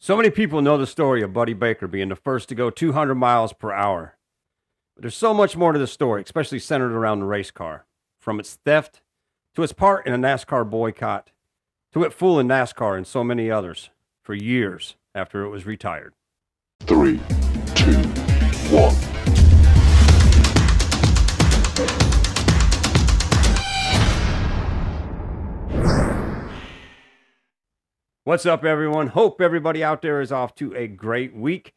So many people know the story of Buddy Baker being the first to go 200 miles per hour. But there's so much more to the story, especially centered around the race car. From its theft to its part in a NASCAR boycott to it fooling NASCAR and so many others for years after it was retired. Three, two, one. What's up, everyone? Hope everybody out there is off to a great week.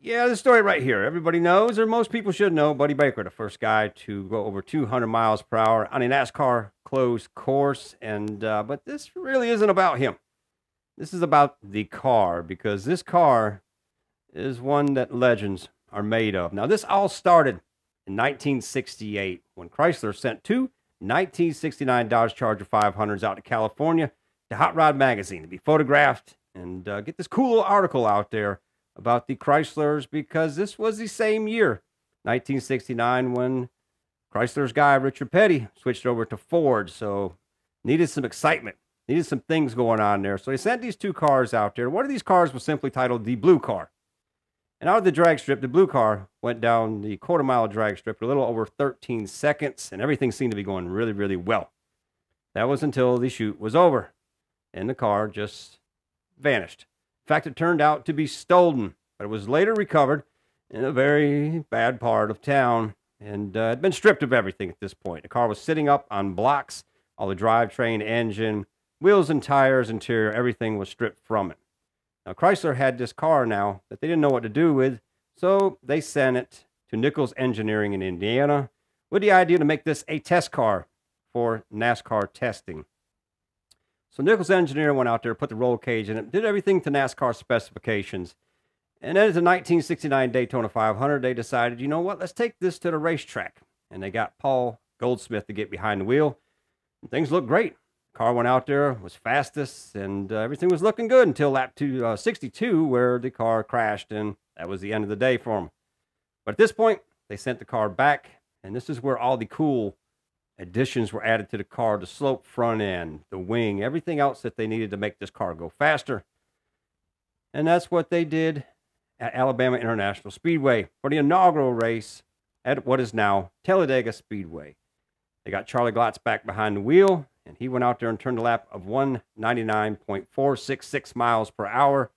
Yeah, the story right here. Everybody knows, or most people should know, Buddy Baker, the first guy to go over 200 miles per hour on a NASCAR closed course. And uh, but this really isn't about him. This is about the car because this car is one that legends are made of. Now, this all started in 1968 when Chrysler sent two 1969 Dodge Charger 500s out to California to Hot Rod Magazine to be photographed and uh, get this cool little article out there about the Chryslers because this was the same year, 1969, when Chrysler's guy, Richard Petty, switched over to Ford. So needed some excitement, needed some things going on there. So they sent these two cars out there. One of these cars was simply titled the Blue Car. And out of the drag strip, the blue car went down the quarter mile drag strip a little over 13 seconds, and everything seemed to be going really, really well. That was until the shoot was over and the car just vanished. In fact, it turned out to be stolen, but it was later recovered in a very bad part of town and uh, had been stripped of everything at this point. The car was sitting up on blocks, all the drivetrain, engine, wheels and tires, interior, everything was stripped from it. Now, Chrysler had this car now that they didn't know what to do with, so they sent it to Nichols Engineering in Indiana with the idea to make this a test car for NASCAR testing. So Nichols Engineer went out there, put the roll cage in it, did everything to NASCAR specifications. And then at the 1969 Daytona 500, they decided, you know what, let's take this to the racetrack. And they got Paul Goldsmith to get behind the wheel. And things looked great. Car went out there, was fastest, and uh, everything was looking good until lap two, uh, 62, where the car crashed, and that was the end of the day for them. But at this point, they sent the car back, and this is where all the cool Additions were added to the car, the slope front end, the wing, everything else that they needed to make this car go faster. And that's what they did at Alabama International Speedway for the inaugural race at what is now Talladega Speedway. They got Charlie Glotzbach behind the wheel, and he went out there and turned a lap of 199.466 miles per hour.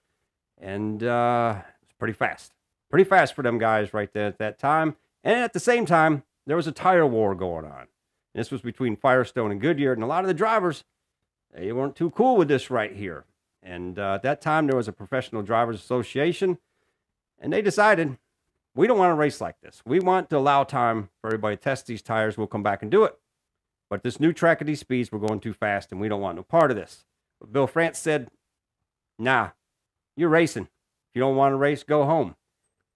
And uh, it's pretty fast. Pretty fast for them guys right there at that time. And at the same time, there was a tire war going on. This was between Firestone and Goodyear, and a lot of the drivers, they weren't too cool with this right here. And uh, at that time, there was a professional drivers association, and they decided we don't want to race like this. We want to allow time for everybody to test these tires. We'll come back and do it. But this new track at these speeds, we're going too fast, and we don't want no part of this. But Bill France said, nah, you're racing. If you don't want to race, go home.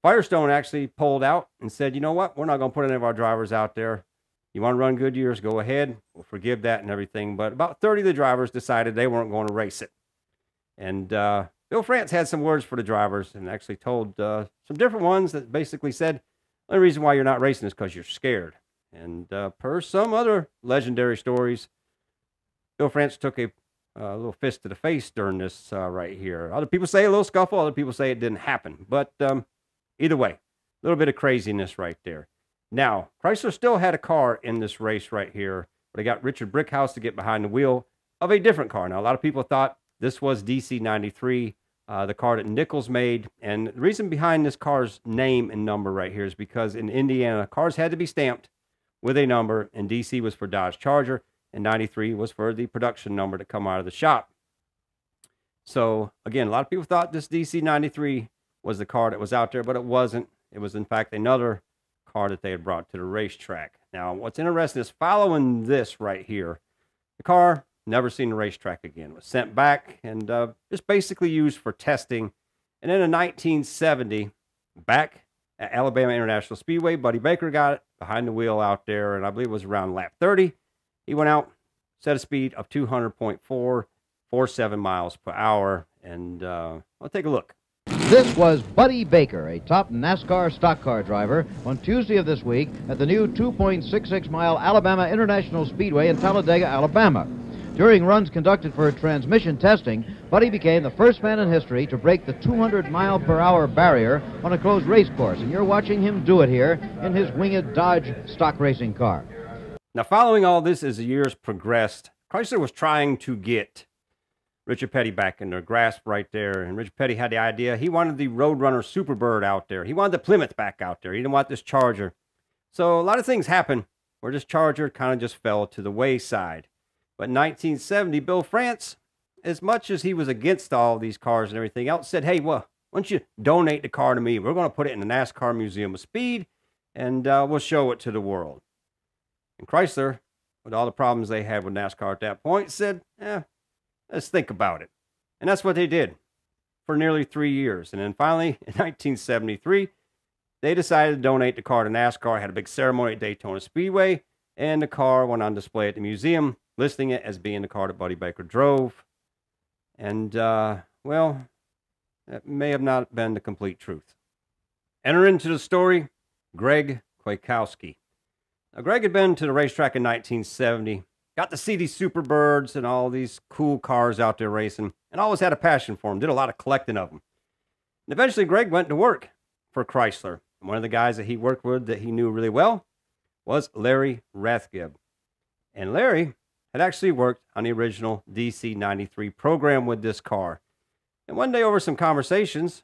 Firestone actually pulled out and said, you know what? We're not going to put any of our drivers out there. You want to run Goodyears, go ahead. We'll forgive that and everything. But about 30 of the drivers decided they weren't going to race it. And uh, Bill France had some words for the drivers and actually told uh, some different ones that basically said, the only reason why you're not racing is because you're scared. And uh, per some other legendary stories, Bill France took a uh, little fist to the face during this uh, right here. Other people say a little scuffle, other people say it didn't happen. But um, either way, a little bit of craziness right there. Now, Chrysler still had a car in this race right here, but they got Richard Brickhouse to get behind the wheel of a different car. Now, a lot of people thought this was DC93, uh, the car that Nichols made. And the reason behind this car's name and number right here is because in Indiana, cars had to be stamped with a number, and DC was for Dodge Charger, and 93 was for the production number to come out of the shop. So, again, a lot of people thought this DC93 was the car that was out there, but it wasn't. It was, in fact, another car that they had brought to the racetrack. Now, what's interesting is following this right here, the car never seen the racetrack again. It was sent back and uh, just basically used for testing. And then in 1970, back at Alabama International Speedway, Buddy Baker got it behind the wheel out there, and I believe it was around lap 30. He went out, set a speed of 200.447 miles per hour, and uh, I'll take a look. This was Buddy Baker, a top NASCAR stock car driver, on Tuesday of this week at the new 2.66 mile Alabama International Speedway in Talladega, Alabama. During runs conducted for transmission testing, Buddy became the first man in history to break the 200 mile per hour barrier on a closed race course, and you're watching him do it here in his winged Dodge stock racing car. Now, following all this as the years progressed, Chrysler was trying to get Richard Petty back in their grasp right there. And Richard Petty had the idea. He wanted the Roadrunner Superbird out there. He wanted the Plymouth back out there. He didn't want this Charger. So a lot of things happened where this Charger kind of just fell to the wayside. But in 1970, Bill France, as much as he was against all these cars and everything else, said, hey, well, why don't you donate the car to me? We're going to put it in the NASCAR Museum of Speed, and uh, we'll show it to the world. And Chrysler, with all the problems they had with NASCAR at that point, said, eh, let's think about it. And that's what they did for nearly three years. And then finally, in 1973, they decided to donate the car to NASCAR, had a big ceremony at Daytona Speedway, and the car went on display at the museum, listing it as being the car that Buddy Baker drove. And, uh, well, that may have not been the complete truth. Enter into the story Greg Kwiatkowski. Now, Greg had been to the racetrack in 1970, got to see these Superbirds and all these cool cars out there racing, and always had a passion for them, did a lot of collecting of them. And eventually, Greg went to work for Chrysler. And one of the guys that he worked with that he knew really well was Larry Rathgeb. And Larry had actually worked on the original DC 93 program with this car. And one day, over some conversations,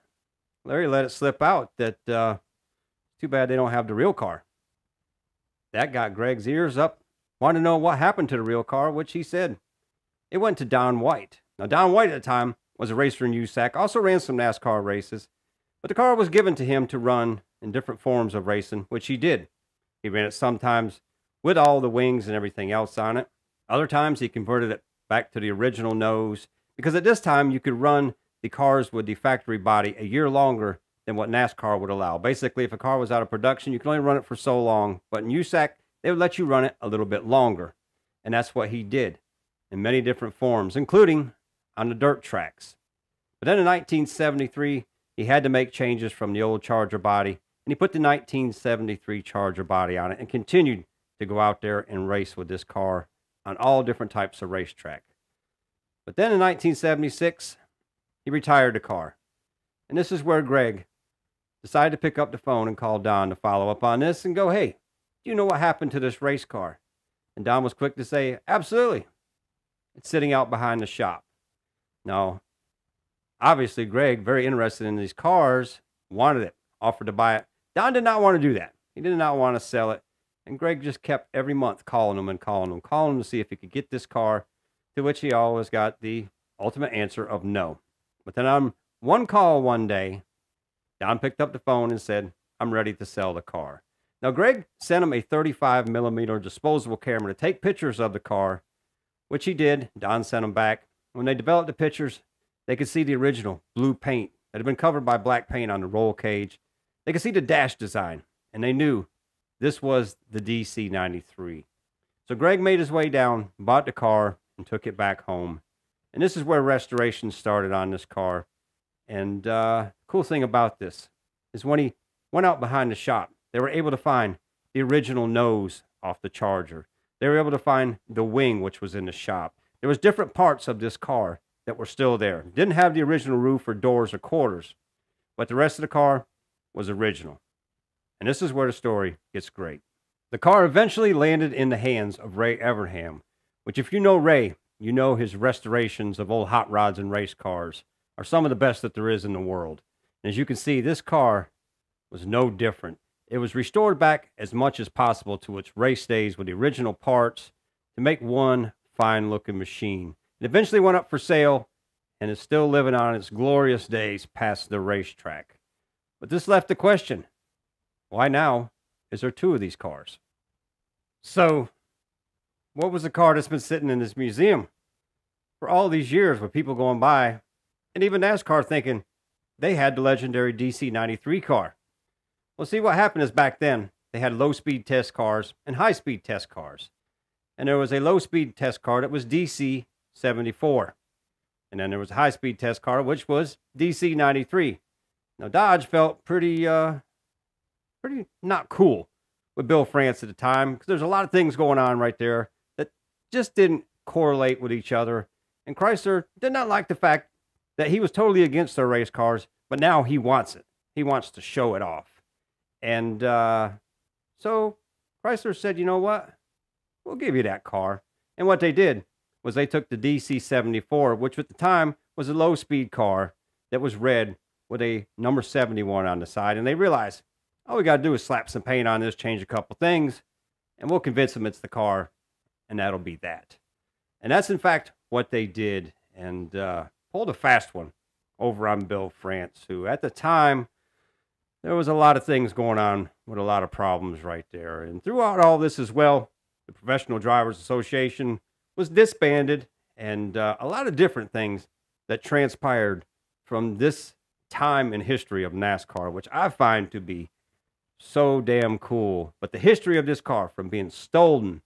Larry let it slip out that uh, too bad they don't have the real car. That got Greg's ears up. Wanted to know what happened to the real car, which he said it went to Don White. Now, Don White at the time was a racer in USAC, also ran some NASCAR races, but the car was given to him to run in different forms of racing, which he did. He ran it sometimes with all the wings and everything else on it. Other times he converted it back to the original nose because at this time you could run the cars with the factory body a year longer than what NASCAR would allow. Basically, if a car was out of production, you could only run it for so long. But in USAC, they would let you run it a little bit longer. And that's what he did in many different forms, including on the dirt tracks. But then in 1973, he had to make changes from the old Charger body, and he put the 1973 Charger body on it and continued to go out there and race with this car on all different types of racetrack. But then in 1976, he retired the car. And this is where Greg decided to pick up the phone and call Don to follow up on this and go, hey, do you know what happened to this race car? And Don was quick to say, absolutely. It's sitting out behind the shop. Now, obviously, Greg, very interested in these cars, wanted it, offered to buy it. Don did not want to do that. He did not want to sell it. And Greg just kept every month calling him and calling him, calling him to see if he could get this car, to which he always got the ultimate answer of no. But then on one call one day, Don picked up the phone and said, I'm ready to sell the car. Now, Greg sent him a 35 millimeter disposable camera to take pictures of the car, which he did. Don sent them back. When they developed the pictures, they could see the original blue paint that had been covered by black paint on the roll cage. They could see the dash design, and they knew this was the DC 93. So Greg made his way down, bought the car, and took it back home. And this is where restoration started on this car. And uh, cool thing about this is when he went out behind the shop, they were able to find the original nose off the Charger. They were able to find the wing, which was in the shop. There was different parts of this car that were still there. Didn't have the original roof or doors or quarters, but the rest of the car was original. And this is where the story gets great. The car eventually landed in the hands of Ray Evernham, which if you know Ray, you know his restorations of old hot rods and race cars are some of the best that there is in the world. And as you can see, this car was no different. It was restored back as much as possible to its race days with the original parts to make one fine looking machine. It eventually went up for sale and is still living on its glorious days past the racetrack. But this left the question why now is there two of these cars? So, what was the car that's been sitting in this museum for all these years with people going by and even NASCAR thinking they had the legendary DC 93 car. Well, see, what happened is back then they had low speed test cars and high speed test cars. And there was a low speed test car that was DC 74. And then there was a high speed test car, which was DC 93. Now, Dodge felt pretty, uh, pretty not cool with Bill France at the time because there's a lot of things going on right there that just didn't correlate with each other. And Chrysler did not like the fact that he was totally against their race cars, but now he wants it. He wants to show it off. And uh, so Chrysler said, you know what? We'll give you that car. And what they did was they took the DC 74, which at the time was a low speed car that was red with a number 71 on the side. And they realized all we got to do is slap some paint on this, change a couple things, and we'll convince them it's the car, and that'll be that. And that's in fact what they did, and uh, pulled a fast one over on Bill France, who at the time there was a lot of things going on with a lot of problems right there. And throughout all this as well, the Professional Drivers Association was disbanded, and uh, a lot of different things that transpired from this time in history of NASCAR, which I find to be so damn cool. But the history of this car, from being stolen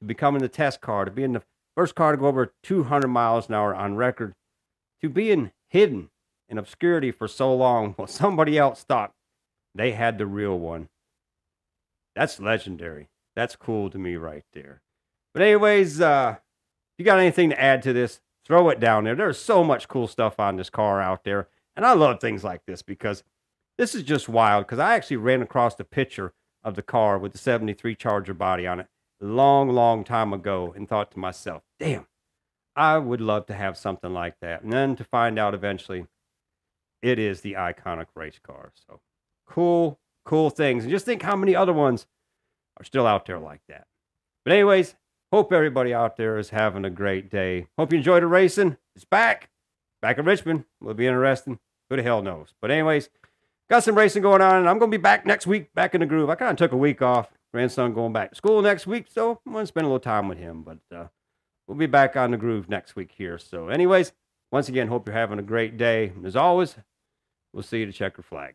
to becoming the test car to being the first car to go over 200 miles an hour on record to being hidden in obscurity for so long while somebody else thought they had the real one. That's legendary. That's cool to me right there. But anyways, uh, if you got anything to add to this, throw it down there. There's so much cool stuff on this car out there. And I love things like this because this is just wild because I actually ran across the picture of the car with the 73 Charger body on it a long, long time ago and thought to myself, damn, I would love to have something like that. And then to find out eventually it is the iconic race car. So cool, cool things. And just think how many other ones are still out there like that. But, anyways, hope everybody out there is having a great day. Hope you enjoyed the racing. It's back. Back in Richmond. Will be interesting. Who the hell knows? But, anyways, got some racing going on, and I'm going to be back next week, back in the groove. I kind of took a week off. Grandson going back to school next week, so I'm going to spend a little time with him. But uh, we'll be back on the groove next week here. So, anyways, once again, hope you're having a great day. And as always, we'll see you to checker flag.